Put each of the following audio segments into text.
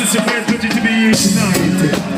It's a great pleasure to be here tonight.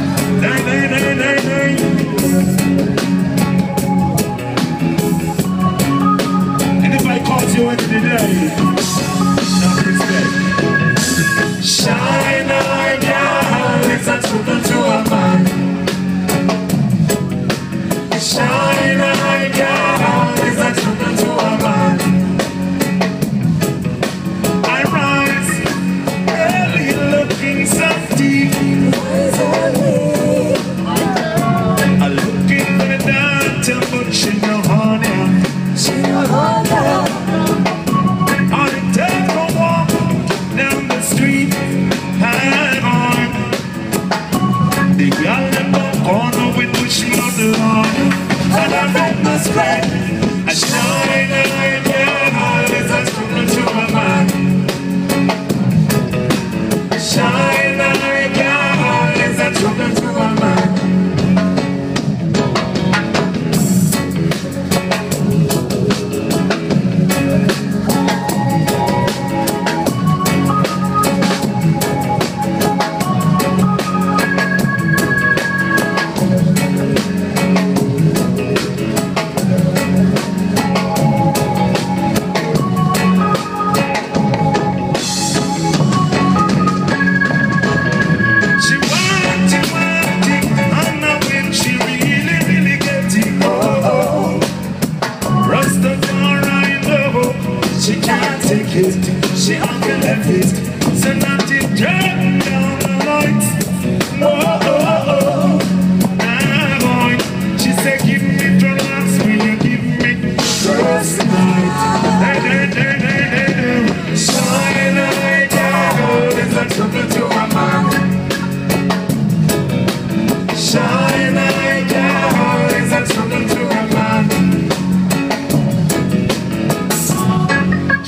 time ticket. She uncle left it.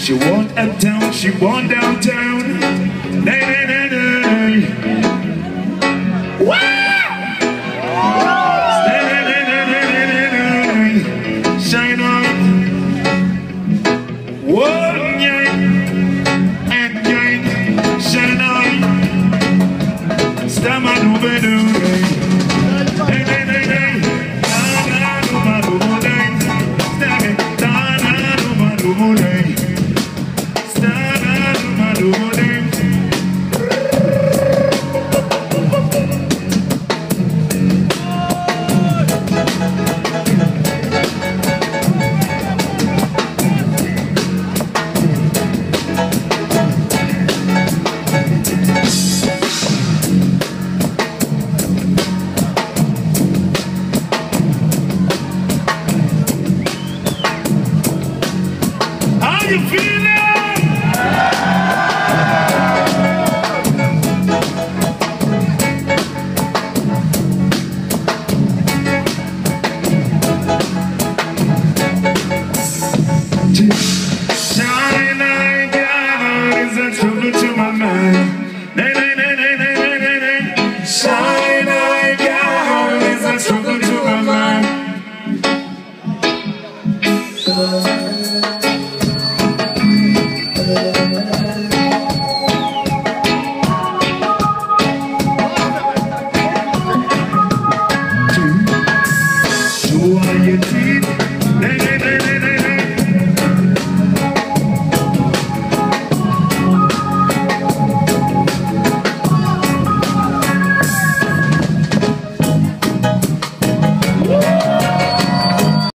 She want uptown, she want downtown.